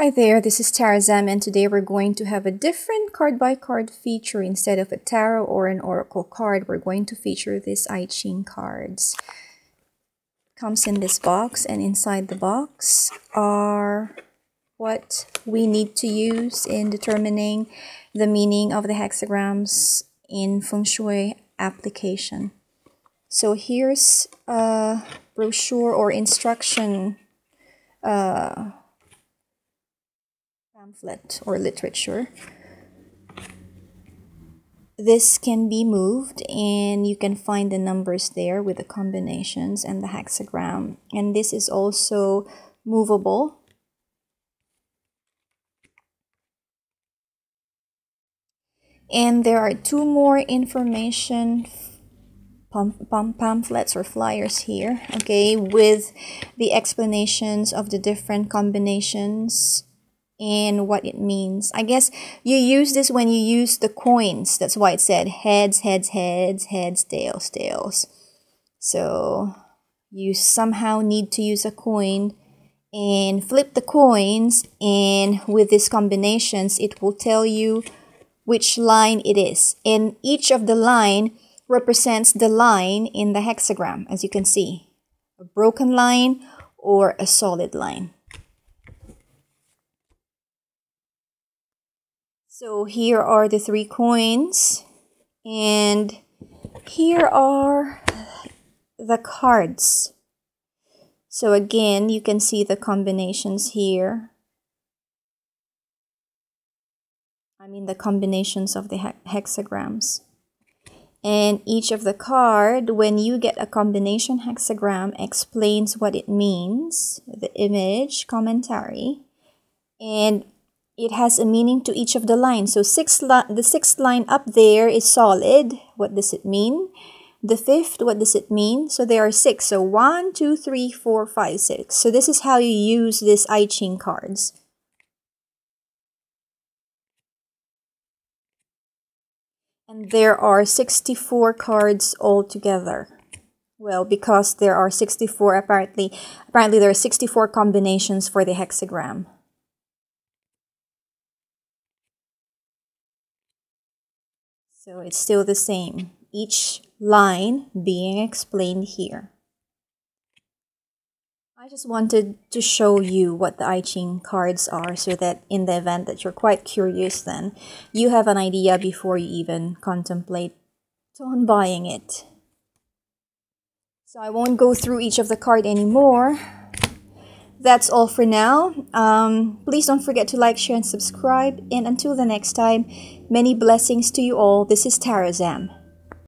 Hi there, this is Tarot Zamm and today we're going to have a different card by card feature. Instead of a tarot or an oracle card, we're going to feature these I Ching cards. Comes in this box and inside the box are what we need to use in determining the meaning of the hexagrams in Feng Shui application. So here's a brochure or instruction uh, pamphlet or literature. This can be moved and you can find the numbers there with the combinations and the hexagram. And this is also movable. And there are two more information pam pam pamphlets or flyers here, okay, with the explanations of the different combinations and what it means. I guess you use this when you use the coins. That's why it said heads, heads, heads, heads, tails, tails. So you somehow need to use a coin and flip the coins and with these combinations it will tell you which line it is. And each of the line represents the line in the hexagram as you can see. A broken line or a solid line. So here are the three coins and here are the cards. So again, you can see the combinations here. I mean the combinations of the he hexagrams. And each of the card, when you get a combination hexagram, explains what it means, the image, commentary, and it has a meaning to each of the lines. So six the sixth line up there is solid. What does it mean? The fifth, what does it mean? So there are six. So one, two, three, four, five, six. So this is how you use these I Ching cards. And there are 64 cards altogether. Well, because there are 64 apparently apparently there are 64 combinations for the hexagram. So it's still the same, each line being explained here. I just wanted to show you what the I Ching cards are so that in the event that you're quite curious then, you have an idea before you even contemplate on buying it. So I won't go through each of the card anymore that's all for now. Um, please don't forget to like, share, and subscribe. And until the next time, many blessings to you all. This is Tarot Zamm.